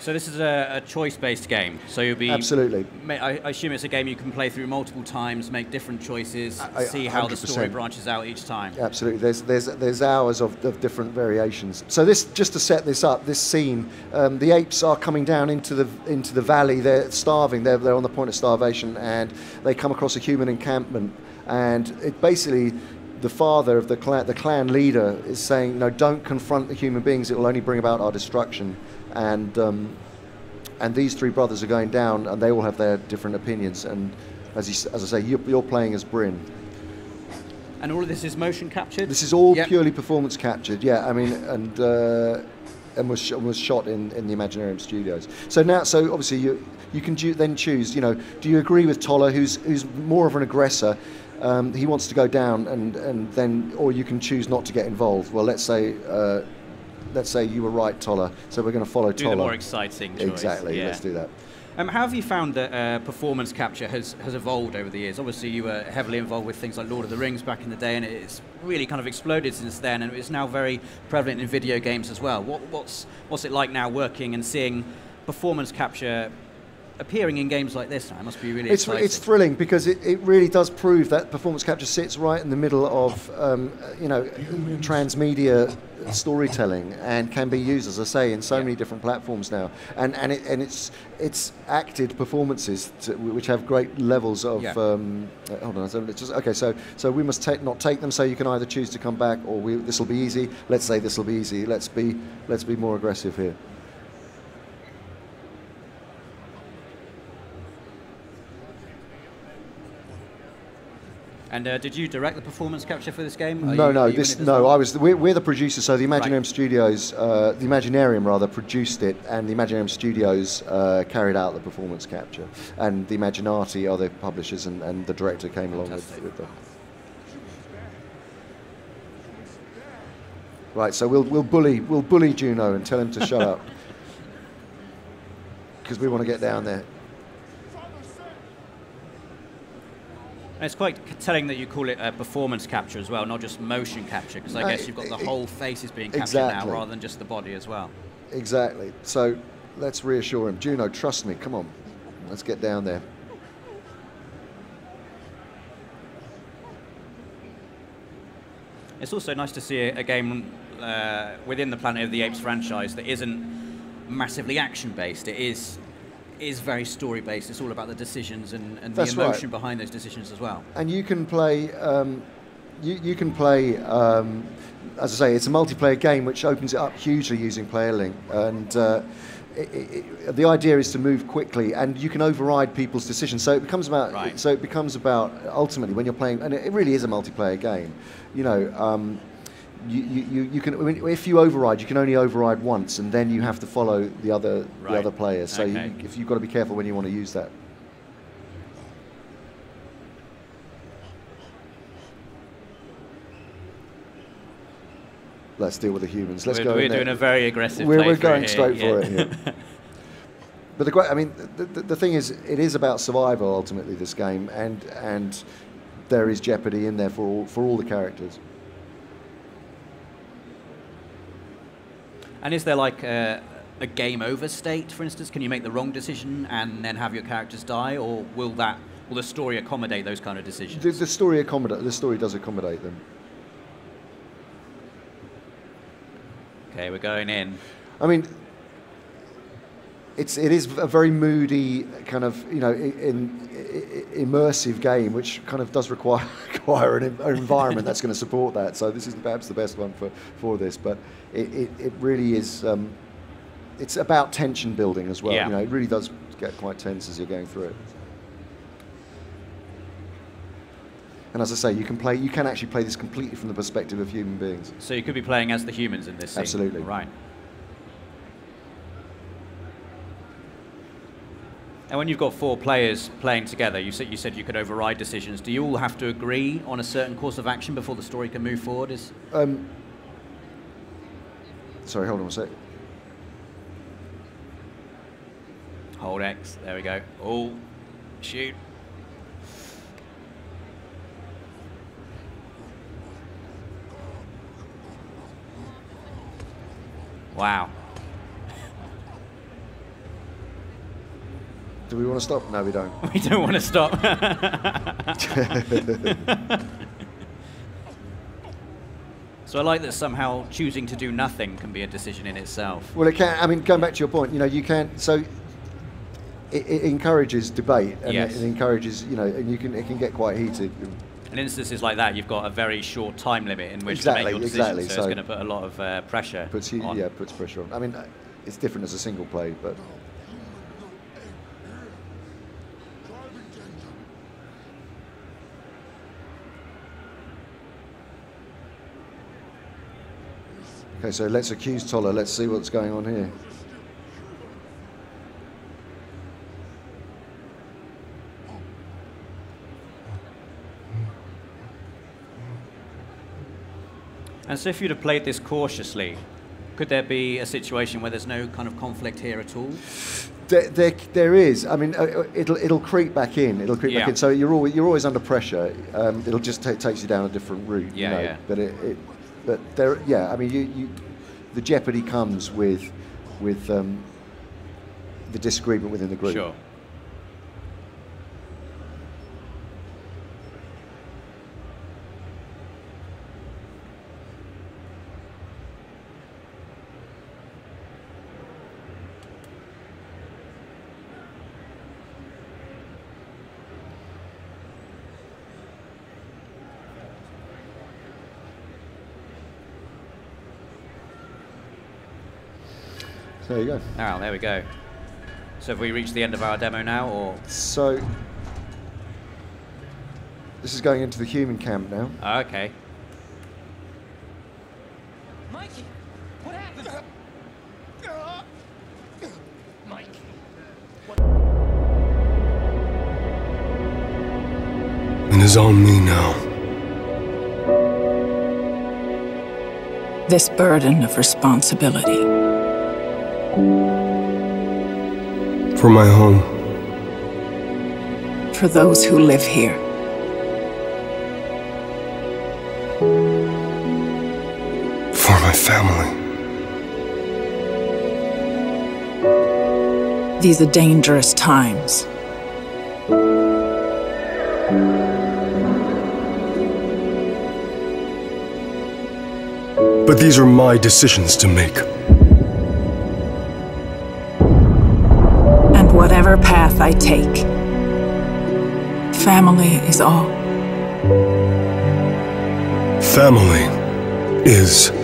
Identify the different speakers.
Speaker 1: So this is a, a choice-based game. So you'll be
Speaker 2: Absolutely.
Speaker 1: I, I assume it's a game you can play through multiple times, make different choices,
Speaker 2: I-
Speaker 1: see how the story branches out each time.
Speaker 2: Absolutely. There's there's there's hours of, of different variations. So this just to set this up, this scene, um, the apes are coming down into the into the valley. They're starving. They're they're on the point of starvation, and they come across a human encampment, and it basically. The father of the clan, the clan leader, is saying, "No, don't confront the human beings. It will only bring about our destruction." And um, and these three brothers are going down, and they all have their different opinions. And as, you, s- as I say, you're, you're playing as Bryn.
Speaker 1: And all of this is motion captured?
Speaker 2: This is all
Speaker 1: Yep.
Speaker 2: purely performance captured, yeah. I mean, and uh, and was sh- was shot in, in the Imaginarium Studios. So now, so obviously you you can ju- then choose. You know, do you agree with Toller, who's who's more of an aggressor? Um, he wants to go down, and and then, or you can choose not to get involved. Well, let's say. Uh, Let's say you were right, Toller. So we're going to follow
Speaker 1: Do
Speaker 2: Toller.
Speaker 1: the more exciting choice.
Speaker 2: Exactly.
Speaker 1: yeah.
Speaker 2: Let's do that.
Speaker 1: Um, how have you found that uh, performance capture has, has evolved over the years? Obviously, you were heavily involved with things like Lord of the Rings back in the day, and it's really kind of exploded since then, and it's now very prevalent in video games as well. What, what's, what's it like now working and seeing performance capture appearing in games like this now? It must be really
Speaker 2: It's,
Speaker 1: exciting.
Speaker 2: it's thrilling because it, it really does prove that performance capture sits right in the middle of um, you know transmedia storytelling and can be used, as I say, in so
Speaker 1: Yeah.
Speaker 2: many different platforms now. And and, it, and it's it's acted performances to, which have great levels of.
Speaker 1: Yeah.
Speaker 2: Um, uh, hold on, so just, okay. So so we must take, not take them. So you can either choose to come back, or we, this will be easy. Let's say this will be easy. Let's be let's be more aggressive here.
Speaker 1: And uh, did you direct the performance capture for this game? Are
Speaker 2: no,
Speaker 1: you-
Speaker 2: no,
Speaker 1: are you in
Speaker 2: this no. I was. We're, we're the producers, so the Imaginarium
Speaker 1: Right.
Speaker 2: Studios, uh, the Imaginarium rather, produced it, and the Imaginarium Studios uh, carried out the performance capture, and the Imaginati are the publishers, and, and the director came along with, with them. Right, so we'll we'll bully we'll bully Juno and tell him to shut up because we want to get down there.
Speaker 1: And it's quite telling that you call it uh, performance capture as well, not just motion capture, because I
Speaker 2: No,
Speaker 1: guess you've got the
Speaker 2: e-
Speaker 1: whole face is being captured
Speaker 2: exactly.
Speaker 1: now rather than just the body as well.
Speaker 2: Exactly. So let's reassure him. Juno, trust me. Come on, let's get down there.
Speaker 1: It's also nice to see a, a game uh, within the Planet of the Apes franchise that isn't massively action based. It is is very story based. It's all about the decisions and, and the
Speaker 2: That's right.
Speaker 1: emotion behind those decisions as well.
Speaker 2: and you can play. Um, you, you can play. Um, as I say, it's a multiplayer game which opens it up hugely using player link, and uh, it, it, the idea is to move quickly, and you can override people's decisions. So it becomes about.
Speaker 1: Right.
Speaker 2: So it becomes about ultimately when you're playing, and it, it really is a multiplayer game. You know. Um, you, you, you- can I mean, if you override, you can only override once, and then you have to follow the other
Speaker 1: Right.
Speaker 2: the other players. So
Speaker 1: Okay.
Speaker 2: you, if you've got to be careful when you want to use that. Let's deal with the humans. Let's
Speaker 1: we're
Speaker 2: go.
Speaker 1: we're doing a very aggressive.
Speaker 2: We're, we're going
Speaker 1: here,
Speaker 2: straight
Speaker 1: yeah.
Speaker 2: for it. Yeah. but the, que- I mean, the, the, the thing is, it is about survival ultimately. This game, and and there is jeopardy in there for all for all the characters.
Speaker 1: And is there like a, a game over state, for instance? Can you make the wrong decision and then have your characters die, or will that will the story accommodate those kind of decisions?
Speaker 2: The, the story accommodate. The story does accommodate them.
Speaker 1: Okay, we're going in.
Speaker 2: I mean, it's it is a very moody kind of you know in, i- i- immersive game, which kind of does require require an, an environment that's going to support that. So this is perhaps the best one for, for this, but it, it, it really is. Um, it's about tension building as well.
Speaker 1: Yeah.
Speaker 2: You know, it really does get quite tense as you're going through it. And as I say, you can play. You can actually play this completely from the perspective of human beings.
Speaker 1: So you could be playing as the humans in this scene.
Speaker 2: Absolutely.
Speaker 1: Right. And when you've got four players playing together, you said you said you could override decisions. Do you all have to agree on a certain course of action before the story can move forward? Is
Speaker 2: Um, sorry, hold on a sec.
Speaker 1: hold X. There we go. Oh, shoot. Wow.
Speaker 2: Do we want to stop? No, we don't.
Speaker 1: We don't want to stop. so I like that somehow choosing to do nothing can be a decision in itself.
Speaker 2: Well, it can. I mean, going back to your point, you know, you can't. So it, it encourages debate, and
Speaker 1: Yes.
Speaker 2: it, it encourages, you know, and you can it can get quite heated.
Speaker 1: In instances like that, you've got a very short time limit in which
Speaker 2: Exactly,
Speaker 1: to make your decision,
Speaker 2: exactly,
Speaker 1: so, it's going to put a lot of uh, pressure
Speaker 2: Puts
Speaker 1: on.
Speaker 2: yeah, puts pressure on. I mean, it's different as a single play, but okay. So let's accuse Toller. Let's see what's going on here.
Speaker 1: And so if you'd have played this cautiously, could there be a situation where there's no kind of conflict here at all?
Speaker 2: There, there, there is. I mean, uh, uh, it'll it'll creep back in. It'll creep
Speaker 1: Yeah.
Speaker 2: back in. So you're always you're always under pressure. Um, it'll just take takes you down a different route.
Speaker 1: Yeah,
Speaker 2: you know?
Speaker 1: yeah.
Speaker 2: But it, it, but there, yeah. I mean, you, you the jeopardy comes with with um, the disagreement within the group.
Speaker 1: Sure.
Speaker 2: So there you go.
Speaker 1: Oh, there we go. So have we reached the end of our demo now, or
Speaker 2: So this is going into the human camp now.
Speaker 1: oh, okay?
Speaker 3: Mikey, what happened? Mikey.
Speaker 4: It is on me now.
Speaker 5: this burden of responsibility.
Speaker 4: For my home.
Speaker 5: for those who live here.
Speaker 4: For my family.
Speaker 5: These are dangerous times.
Speaker 4: But these are my decisions to make.
Speaker 5: I take, family is all.
Speaker 4: Family is.